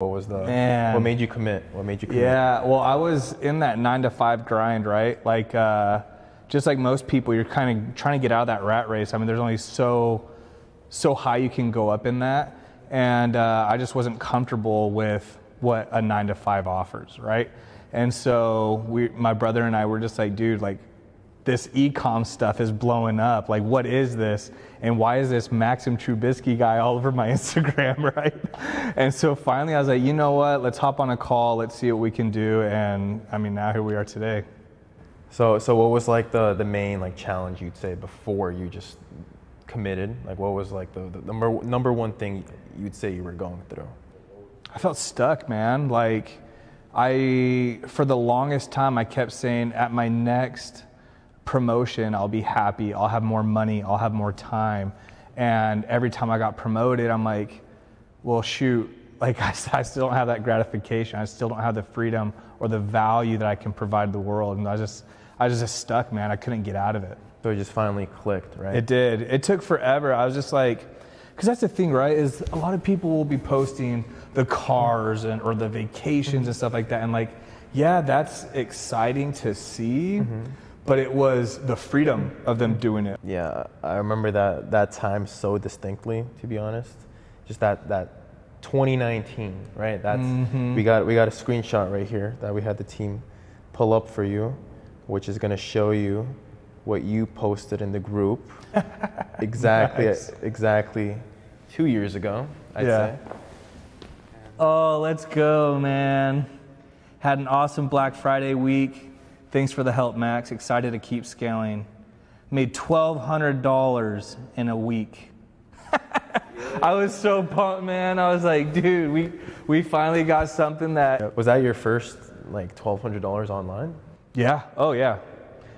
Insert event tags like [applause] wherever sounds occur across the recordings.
What was the Man. what made you commit? What made you commit? Yeah, well, I was in that nine to five grind, right? Like, uh, just like most people, you're kind of trying to get out of that rat race. I mean, there's only so so high you can go up in that, and uh, I just wasn't comfortable with what a nine to five offers, right? And so we, my brother and I were just like, dude, like this e-com stuff is blowing up. Like, what is this? And why is this Maxim Trubitski guy all over my [laughs] Instagram, right? And so finally, I was like, you know what? Let's hop on a call. Let's see what we can do. And I mean, now here we are today. So so what was like the the main like challenge you'd say before you just committed? Like what was like the, the number number one thing you'd say you were going through? I felt stuck, man. Like, I, for the longest time, I kept saying, at my next promotion, I'll be happy, I'll have more money, I'll have more time. And every time I got promoted, I'm like, well, shoot, [laughs] like I, I still don't have that gratification. I still don't have the freedom or the value that I can provide the world. And I just, I was just stuck, man. I couldn't get out of it. So it just finally clicked, right? It did. It took forever. I was just like, because that's the thing, right? Is a lot of people will be posting the cars and or the vacations and stuff like that, and like, yeah, that's exciting to see, mm-hmm. But it was the freedom of them doing it. Yeah, I remember that that time so distinctly. To be honest, just that that 2019, right? That's mm-hmm. we got we got a screenshot right here that we had the team pull up for you, which is going to show you what you posted in the group [laughs] exactly Nice. exactly two years ago. I'd Yeah. say. Oh, let's go, man. Had an awesome Black Friday week. Thanks for the help, Max. Excited to keep scaling. Made $1,200 in a week. [laughs] I was so pumped, man. I was like, dude, we, we finally got something that. Was that your first like $1,200 online? Yeah. Oh, yeah.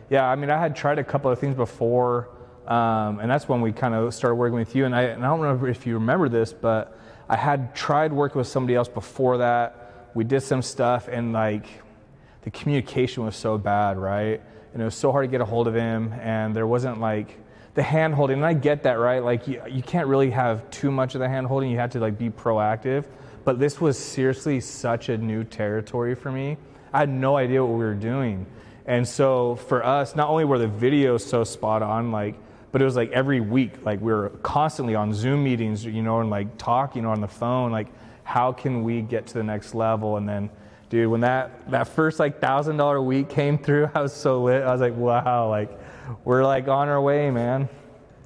Yeah. I mean, I had tried a couple of things before, um, and that's when we kind of started working with you. And I, and I don't remember if you remember this, but I had tried working with somebody else before that. We did some stuff, and like the communication was so bad, right? And it was so hard to get a hold of him, and there wasn't like the hand holding. And I get that, right? Like you, you can't really have too much of the hand holding. You had to like be proactive. But this was seriously such a new territory for me. I had no idea what we were doing. And so for us, not only were the videos so spot on, like, but it was like every week, like we were constantly on Zoom meetings, you know, and like talking on the phone, like how can we get to the next level? And then, dude, when that that first like thousand dollar week came through, [laughs] I was so lit. I was like, wow, like we're like on our way, man.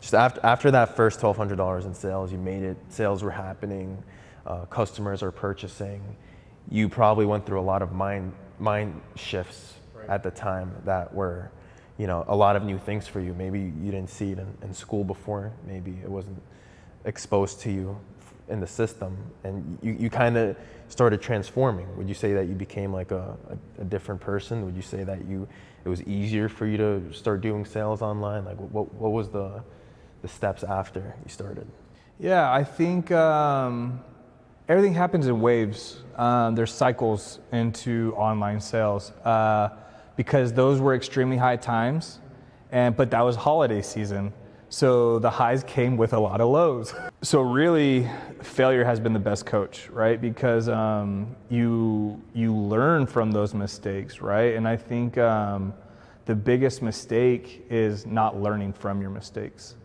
Just after, after that first $1,200 in sales, you made it, sales were happening, uh, customers are purchasing. You probably went through a lot of mind, mind shifts at the time that were, you know, a lot of new things for you. Maybe you didn't see it in, in school before, maybe it wasn't exposed to you in the system, and you, you kind of started transforming. Would you say that you became like a, a, a different person? Would you say that you it was easier for you to start doing sales online? Like what, what was the the steps after you started? Yeah, I think um, everything happens in waves. Um, there's cycles into online sales uh, because those were extremely high times, and but that was holiday season, so the highs came with a lot of lows. So really, failure has been the best coach, right? Because um, you you learn from those mistakes, right? And I think um, the biggest mistake is not learning from your mistakes.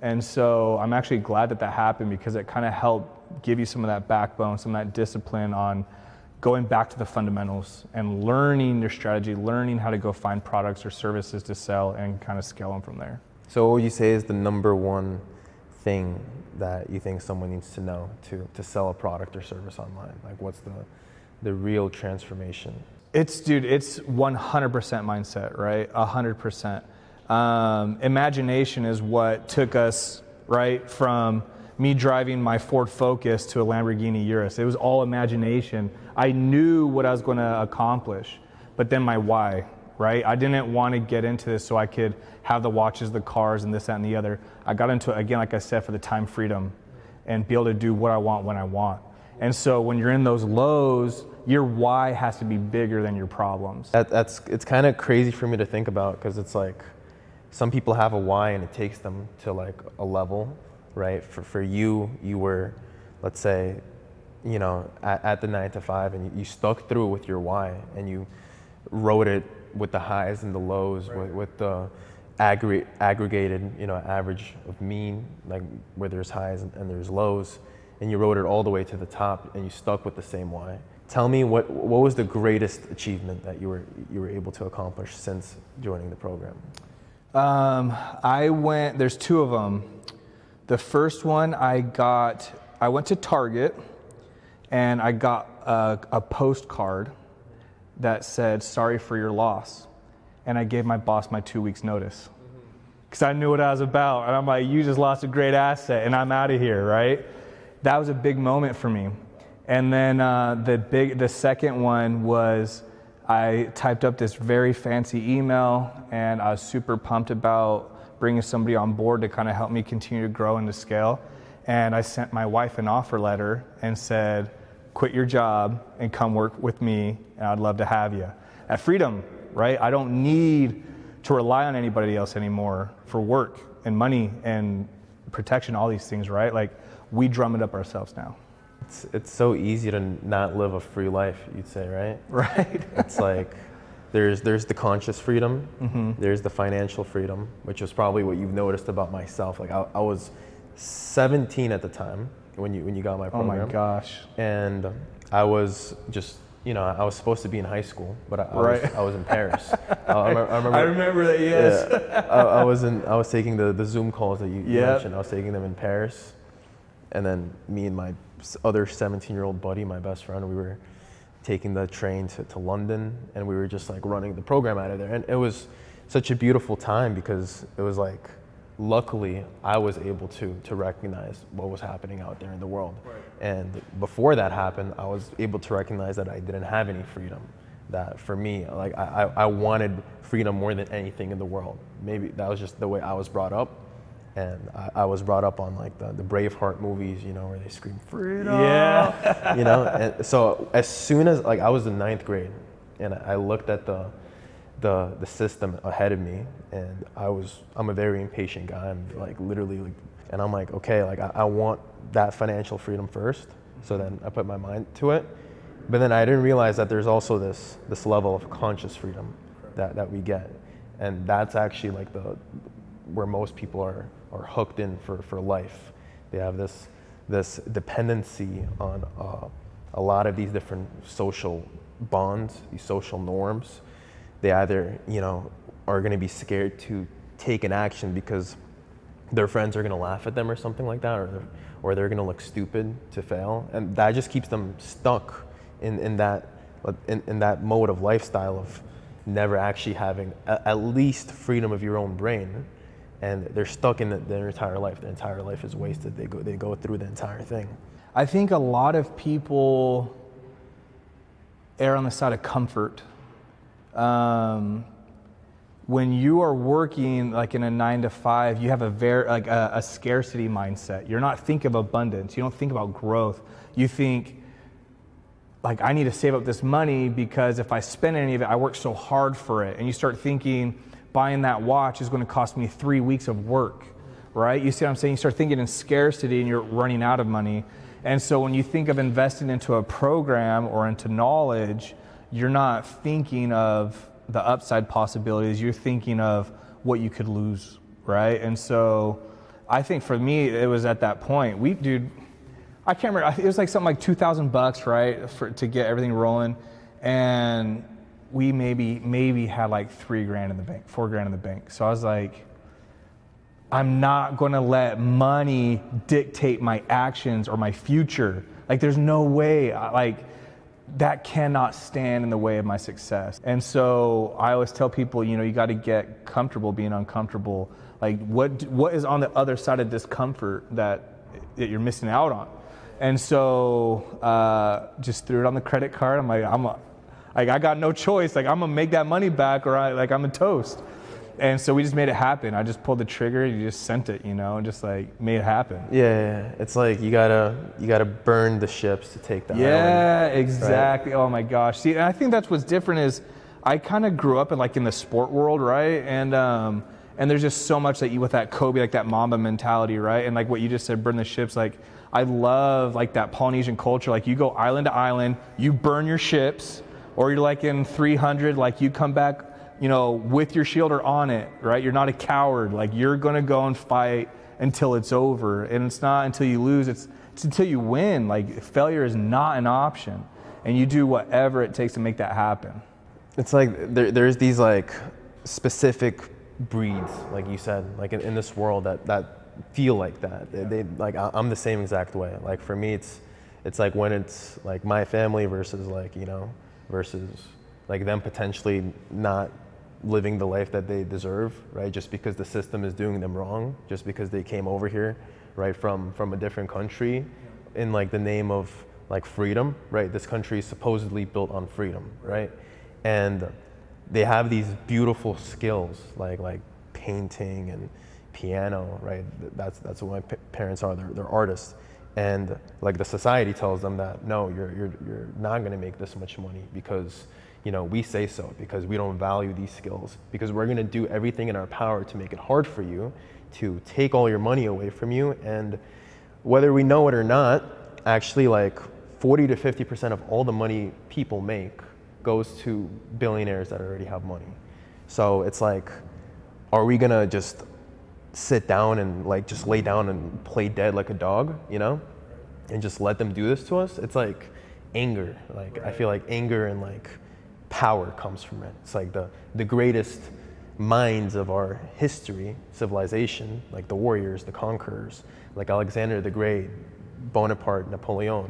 And so I'm actually glad that that happened because it kind of helped give you some of that backbone, some of that discipline on going back to the fundamentals and learning your strategy, learning how to go find products or services to sell and kind of scale them from there. So what would you say is the number one thing that you think someone needs to know to, to sell a product or service online? Like what's the the real transformation? It's, dude, it's 100% mindset, right? 100%. Um, imagination is what took us, right, from me driving my Ford Focus to a Lamborghini Urus. It was all imagination. I knew what I was going to accomplish, but then my why, right? I didn't want to get into this so I could have the watches, the cars, and this, that, and the other. I got into it, again, like I said, for the time freedom and be able to do what I want when I want. And so when you're in those lows, your why has to be bigger than your problems. That, that's it's kind of crazy for me to think about because it's like some people have a why and it takes them to like a level, right? For for you, you were, let's say, you know, at, at the nine to five, and you, you stuck through with your why, and you wrote it with the highs and the lows, right. with, with the aggregate, aggregated, you know, average of mean, like where there's highs and, and there's lows, and you wrote it all the way to the top, and you stuck with the same why. Tell me what what was the greatest achievement that you were you were able to accomplish since joining the program? Um, I went. There's two of them. The first one I got. I went to Target, and I got a, a postcard that said "Sorry for your loss." and I gave my boss my two weeks notice because I knew what I was about. And I'm like, you just lost a great asset, and I'm out of here, right? That was a big moment for me. And then uh, the big, the second one was I typed up this very fancy email, and I was super pumped about bringing somebody on board to kind of help me continue to grow and to scale. And I sent my wife an offer letter and said, quit your job and come work with me, and I'd love to have you. At Freedom, right? I don't need to rely on anybody else anymore for work and money and protection, all these things, right? Like we drum it up ourselves now. It's, it's so easy to not live a free life, you'd say, right? [laughs] Right. it's like there's, there's the conscious freedom, mm-hmm. there's the financial freedom, which is probably what you've noticed about myself. Like I, I was 17 at the time when you, when you got my program. Oh my gosh. And I was just you know, I was supposed to be in high school, but I, I right. was, I was in Paris. [laughs] I, I, remember, I, remember, that. Yes. Yeah, I, was in. I was taking the, the Zoom calls that you yep. mentioned. I was taking them in Paris, and then me and my other 17 year old buddy, my best friend, we were taking the train to, to London, and we were just like running the program out of there, and it was such a beautiful time because it was like luckily I was able to to recognize what was happening out there in the world. Right. And before that happened, I was able to recognize that I didn't have any freedom. That for me, like I, I wanted freedom more than anything in the world. Maybe that was just the way I was brought up. And I, I was brought up on like the, the Braveheart movies, you know, where they scream freedom. Yeah. you know, and so as soon as like I was in ninth grade, and I looked at the the the system ahead of me. And I was I'm a very impatient guy. I'm like literally like and I'm like okay like I, I want that financial freedom first. So then I put my mind to it. But then I didn't realize that there's also this this level of conscious freedom that, that we get. And that's actually like the where most people are are hooked in for, for life. They have this this dependency on uh, a lot of these different social bonds these social norms they either you know are going to be scared to take an action because their friends are going to laugh at them or something like that, or or they're going to look stupid to fail, and that just keeps them stuck in in that in, in that mode of lifestyle of never actually having a, at least freedom of your own brain and they're stuck in the, their entire life. Their entire life is wasted. They go, they go through the entire thing. I think a lot of people err on the side of comfort um, when you are working like in a nine to five, you have a very like a, a, scarcity mindset. You're not thinking of abundance. You don't think about growth. You think like I need to save up this money because if I spend any of it, I work so hard for it. And you start thinking buying that watch is going to cost me three weeks of work, right? You see what I'm saying? You start thinking in scarcity and you're running out of money. And so when you think of investing into a program or into knowledge, you're not thinking of the upside possibilities, you're thinking of what you could lose, right? And so I think for me, it was at that point. We, dude, I can't remember, it was like something like 2,000 bucks, right, for, to get everything rolling. And we maybe, maybe had like three grand in the bank, four grand in the bank. So I was like, I'm not going to let money dictate my actions or my future. Like, there's no way. Like, that cannot stand in the way of my success. And so I always tell people, you know, you got to get comfortable being uncomfortable. Like, what what is on the other side of discomfort that, that you're missing out on? And so uh, just threw it on the credit card. I'm like, I'm a, like, I got no choice. Like, I'm gonna make that money back, or I, like I'm a toast. And so we just made it happen. I just pulled the trigger and you just sent it, you know, and just like made it happen. Yeah, yeah. it's like you gotta you gotta burn the ships to take the yeah, island. exactly. Right? Oh my gosh. See, and I think that's what's different is I kind of grew up in like in the sport world, right? And um, and there's just so much that you with that Kobe, like that Mamba mentality, right? And like what you just said, burn the ships. Like I love like that Polynesian culture. Like you go island to island, you burn your ships, or you're like in 300, like you come back, you know, with your shield or on it, right? You're not a coward. Like you're gonna go and fight until it's over, and it's not until you lose. It's it's until you win. Like failure is not an option, and you do whatever it takes to make that happen. It's like there, there's these like specific breeds, like you said, like in, in this world that that feel like that. They, they like I- I'm the same exact way. Like for me, it's it's like when it's like my family versus like you know versus like them potentially not living the life that they deserve, right? Just because the system is doing them wrong, just because they came over here, right, from from a different country, in like the name of like freedom, right? This country is supposedly built on freedom, right? And they have these beautiful skills like like painting and piano, right? That's that's what my pa- parents are. They're, they're artists, and like the society tells them that no, you're you're you're not going to make this much money because you know we say so because we don't value these skills because we're going to do everything in our power to make it hard for you, to take all your money away from you, and whether we know it or not, actually like 40 to 50 percent of all the money people make goes to billionaires that already have money. So it's like, are we gonna just sit down and like just lay down and play dead like a dog, you know, and just let them do this to us? It's like anger. Like I feel like anger and like power comes from it. It's like the the greatest minds of our history, civilization, like the warriors, the conquerors, like Alexander the Great, Bonaparte, Napoleon.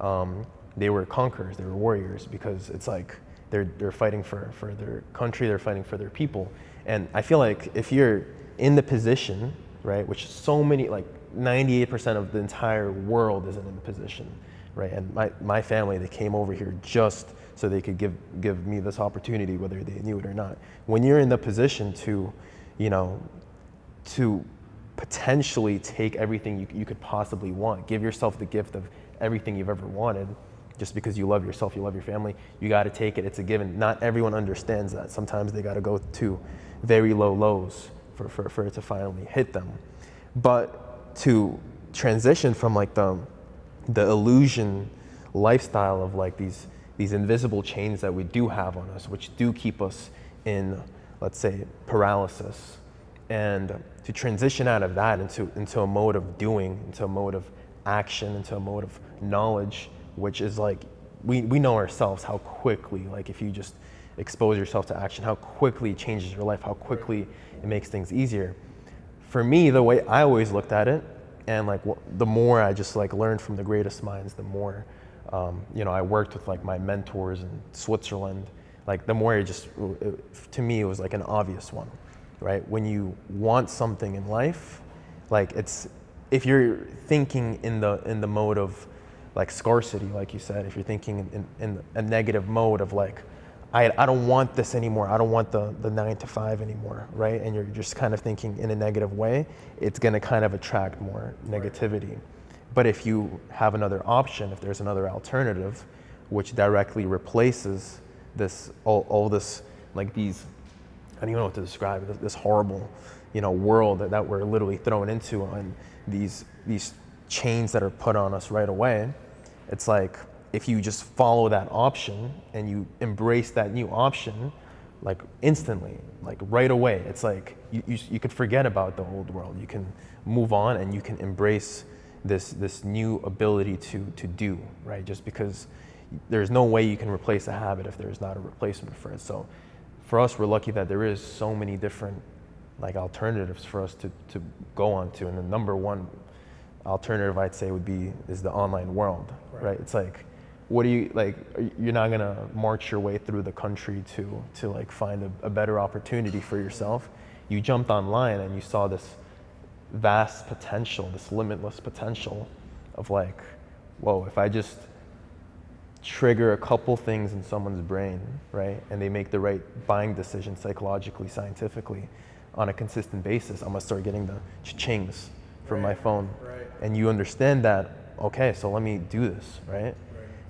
Um, they were conquerors, they were warriors because it's like they're, they're fighting for, for their country, they're fighting for their people. And I feel like if you're in the position, right, which so many, like 98% of the entire world isn't in the position, right? And my, my family, they came over here just so they could give, give me this opportunity, whether they knew it or not. When you're in the position to, you know, to potentially take everything you, you could possibly want, give yourself the gift of everything you've ever wanted, just because you love yourself, you love your family, you got to take it. It's a given. Not everyone understands that. Sometimes they got to go to very low lows for, for, for it to finally hit them. But to transition from like the, the illusion lifestyle of like these, these invisible chains that we do have on us, which do keep us in, let's say, paralysis, and to transition out of that into, into a mode of doing, into a mode of action, into a mode of knowledge, which is like we, we know ourselves how quickly, like if you just expose yourself to action, how quickly it changes your life, how quickly it makes things easier. For me, the way I always looked at it, and like the more I just like learned from the greatest minds, the more um, you know I worked with like my mentors in Switzerland. Like the more it just it, to me it was like an obvious one, right? When you want something in life, like it's if you're thinking in the in the mode of like scarcity, like you said, if you're thinking in, in, a negative mode of like, I, I don't want this anymore, I don't want the, the nine to five anymore, right? And you're just kind of thinking in a negative way, it's gonna kind of attract more negativity. But if you have another option, if there's another alternative, which directly replaces this, all, all this, like these I don't even know what to describe this, this horrible, you know, world that, that we're literally thrown into and these these chains that are put on us right away. It's like if you just follow that option and you embrace that new option, like instantly, like right away, it's like you, you, you could forget about the old world. You can move on and you can embrace this this new ability to to do, right? Just because there's no way you can replace a habit if there's not a replacement for it. So for us, we're lucky that there is so many different like alternatives for us to, to go on to. And the number one alternative I'd say would be is the online world, right? It's like, what do you like? You're not gonna march your way through the country to to like find a, a better opportunity for yourself. You jumped online and you saw this vast potential, this limitless potential of like, whoa, if I just trigger a couple things in someone's brain, right? And they make the right buying decision psychologically, scientifically on a consistent basis, I'm gonna start getting the chings from my phone. right. And you understand that, okay, so let me do this, right?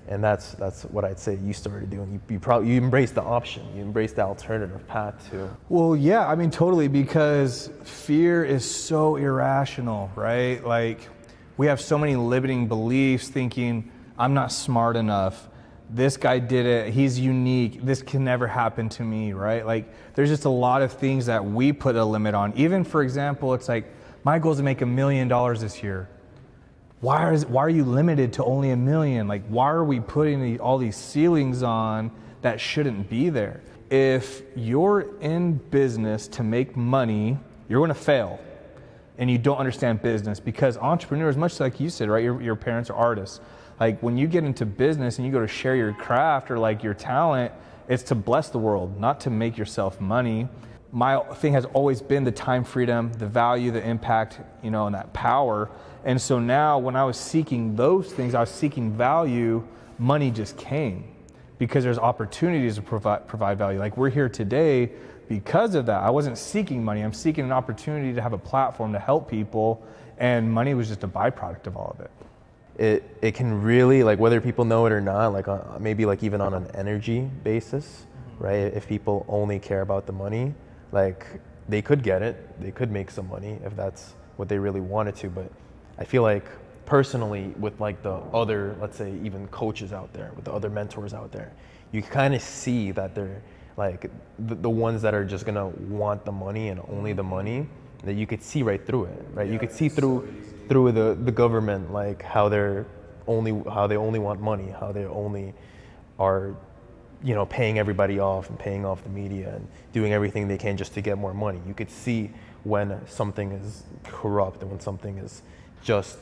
And that's that's what I'd say you started doing. You, you probably you embrace the option, you embraced the alternative path to Well, yeah, I mean, totally, because fear is so irrational, right? Like, we have so many limiting beliefs thinking, I'm not smart enough. This guy did it. He's unique. This can never happen to me, right? Like, there's just a lot of things that we put a limit on. Even, for example, it's like, my goal is to make a million dollars this year. Why, is, why are you limited to only a million? Like, why are we putting all these ceilings on that shouldn't be there? If you're in business to make money, you're going to fail and you don't understand business because entrepreneurs, much like you said, right? Your, your parents are artists. Like when you get into business and you go to share your craft or like your talent, it's to bless the world, not to make yourself money. My thing has always been the time freedom, the value, the impact, you know, and that power. And so now when I was seeking those things, I was seeking value, money just came because there's opportunities to provide, provide value. Like we're here today because of that. I wasn't seeking money. I'm seeking an opportunity to have a platform to help people, and money was just a byproduct of all of it. It, it can really like whether people know it or not like uh, maybe like even on an energy basis right if people only care about the money like they could get it. They could make some money if that's what they really wanted to but i feel like personally with like the other let's say even coaches out there with the other mentors out there you kind of see that they're like the, the ones that are just gonna want the money and only the money that you could see right through it right? Yeah, you could see through so through the, the government like how they're only how they only want money how they only are you know paying everybody off and paying off the media and doing everything they can just to get more money you could see when something is corrupt and when something is just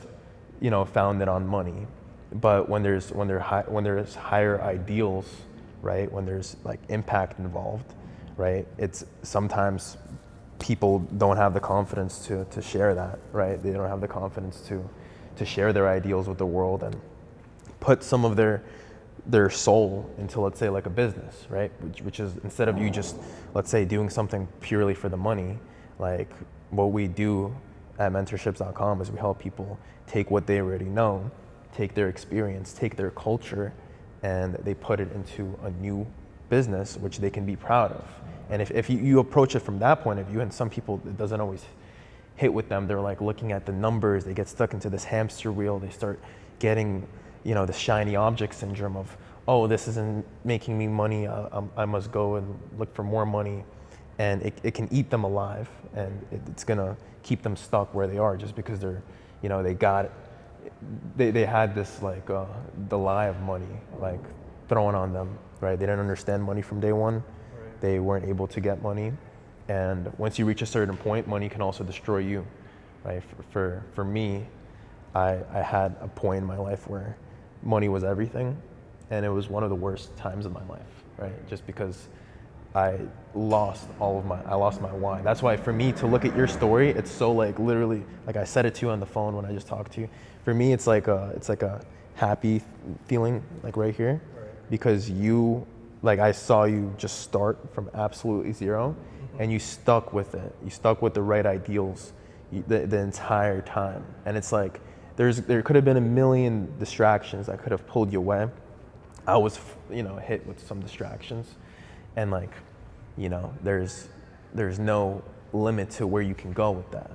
you know founded on money but when there's when there when there's higher ideals right? When there's like impact involved, right? It's sometimes people don't have the confidence to, to share that, right? They don't have the confidence to, to share their ideals with the world and put some of their their soul into let's say like a business right which, which is instead of you just let's say doing something purely for the money like what we do at mentorships.com is we help people take what they already know take their experience take their culture and they put it into a new business which they can be proud of. And if, if you, you approach it from that point of view, and some people it doesn't always hit with them, they're like looking at the numbers, they get stuck into this hamster wheel, they start getting, you know, the shiny object syndrome of, oh, this isn't making me money, uh, I must go and look for more money. And it, it can eat them alive, and it, it's gonna keep them stuck where they are just because they're, you know, they got they, they had this like uh, the lie of money like thrown on them right they didn't understand money from day one right. they weren't able to get money and once you reach a certain point money can also destroy you right for for, for me I, I had a point in my life where money was everything and it was one of the worst times of my life right just because I lost all of my I lost my why. That's why for me to look at your story, it's so like literally like I said it to you on the phone when I just talked to you. For me, it's like a it's like a happy feeling like right here because you like I saw you just start from absolutely 0 mm-hmm. and you stuck with it. You stuck with the right ideals the, the entire time. And it's like there's there could have been a million distractions that could have pulled you away. I was you know hit with some distractions and like you know there's there's no limit to where you can go with that